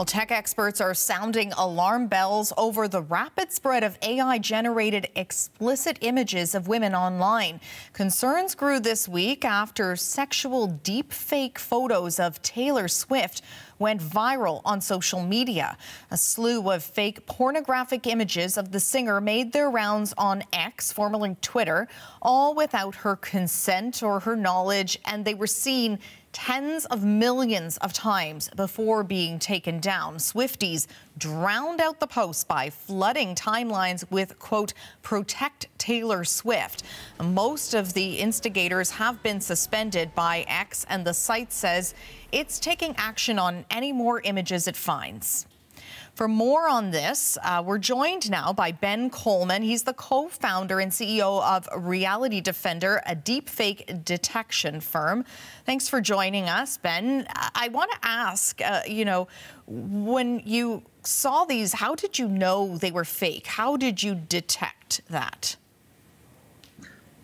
Well, tech experts are sounding alarm bells over the rapid spread of AI generated explicit images of women online. Concerns grew this week after sexual deepfake photos of Taylor Swift went viral on social media. A slew of fake pornographic images of the singer made their rounds on X, formerly Twitter, all without her consent or her knowledge, and they were seen tens of millions of times before being taken down. Swifties drowned out the posts by flooding timelines with, quote, protect Taylor Swift. Most of the instigators have been suspended by X, and the site says it's taking action on any more images it finds. For more on this, uh, we're joined now by Ben Colman. He's the co-founder and CEO of Reality Defender, a deepfake detection firm. Thanks for joining us, Ben. I want to ask, uh, you know, when you saw these, how did you know they were fake? How did you detect that?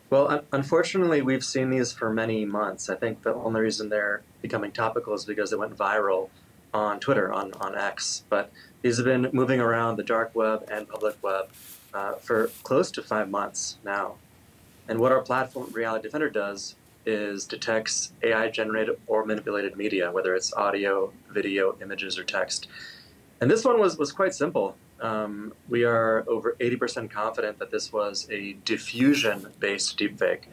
Well, unfortunately, we've seen these for many months. I think the only reason they're becoming topical is because they went viral on Twitter, on, on X. But these have been moving around the dark web and public web uh, for close to five months now. And what our platform, Reality Defender, does is detects AI generated or manipulated media, whether it's audio, video, images, or text. And this one was, was quite simple. Um, we are over 80% confident that this was a diffusion based deepfake.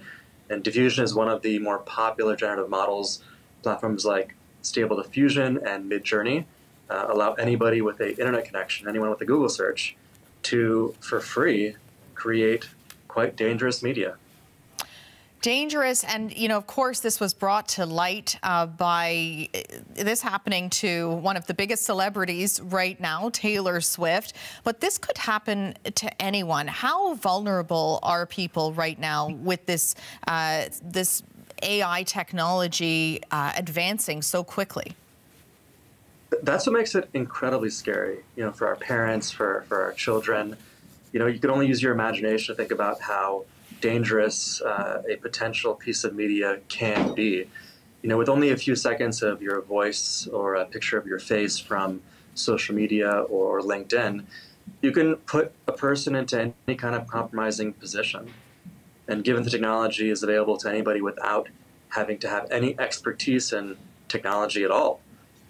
And diffusion is one of the more popular generative models. Platforms like Stable Diffusion and Midjourney uh, allow anybody with a internet connection, anyone with a Google search, to, for free, create quite dangerous media dangerous. And, you know, of course, this was brought to light uh, by uh, this happening to one of the biggest celebrities right now, Taylor Swift. But this could happen to anyone. How vulnerable are people right now with this, uh, this AI technology uh, advancing so quickly? That's what makes it incredibly scary, you know, for our parents, for, for our children. You know, you can only use your imagination to think about how dangerous uh, a potential piece of media can be. You know, with only a few seconds of your voice or a picture of your face from social media or LinkedIn, you can put a person into any kind of compromising position. And given the technology is available to anybody without having to have any expertise in technology at all,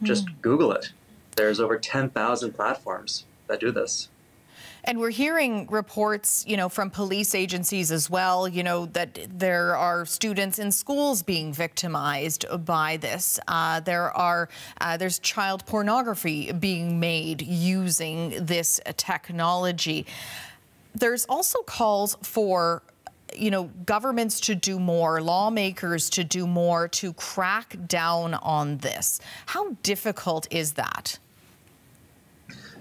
mm. just. Google it. There's over 10,000 platforms that do this. And we're hearing reports, you know, from police agencies as well, you know, that there are students in schools being victimized by this. Uh, there are uh, there's child pornography being made using this technology. There's also calls for you know, governments to do more, lawmakers to do more to crack down on this. How difficult is that?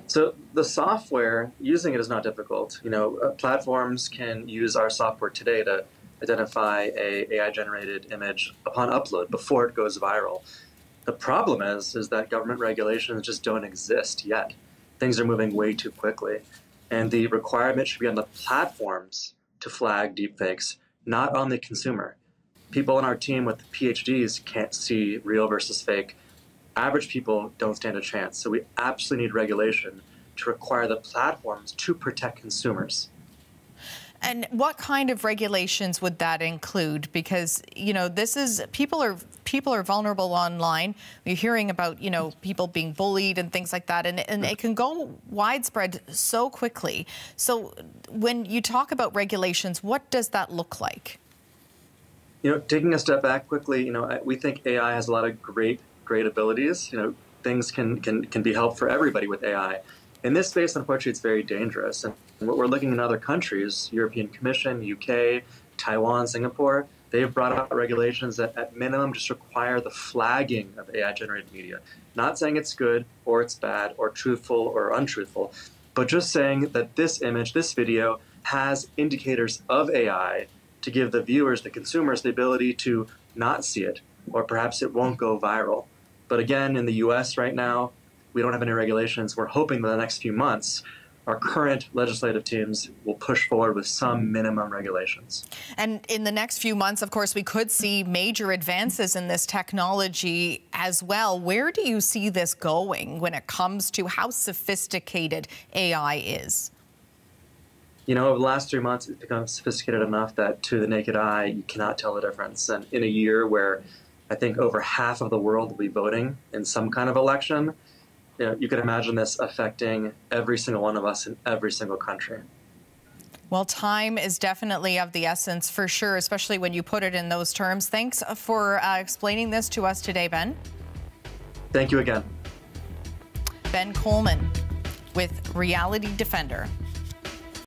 So the software, using it is not difficult. You know, uh, platforms can use our software today to identify a AI-generated image upon upload before it goes viral. The problem is, is that government regulations just don't exist yet. Things are moving way too quickly. And the requirement should be on the platforms to flag deepfakes, not on the consumer. People on our team with PhDs can't see real versus fake average people don't stand a chance. So we absolutely need regulation to require the platforms to protect consumers. And what kind of regulations would that include? Because you know, this is people are people are vulnerable online. You're hearing about you know people being bullied and things like that, and and it can go widespread so quickly. So when you talk about regulations, what does that look like? You know, taking a step back quickly, you know, we think AI has a lot of great great abilities. You know, things can, can, can be helped for everybody with AI. In this space, unfortunately, it's very dangerous. And what we're looking in other countries, European Commission, UK, Taiwan, Singapore, they've brought out regulations that at minimum just require the flagging of AI-generated media. Not saying it's good or it's bad or truthful or untruthful, but just saying that this image, this video, has indicators of AI to give the viewers, the consumers, the ability to not see it, or perhaps it won't go viral. But again, in the US right now, we don't have any regulations. We're hoping that the next few months our current legislative teams will push forward with some minimum regulations. And in the next few months, of course, we could see major advances in this technology as well. Where do you see this going when it comes to how sophisticated AI is? You know, over the last three months, it's become sophisticated enough that to the naked eye, you cannot tell the difference. And in a year where I think over half of the world will be voting in some kind of election, you, know, you can imagine this affecting every single one of us in every single country. Well, time is definitely of the essence for sure, especially when you put it in those terms. Thanks for uh, explaining this to us today, Ben. Thank you again. Ben Colman with Reality Defender.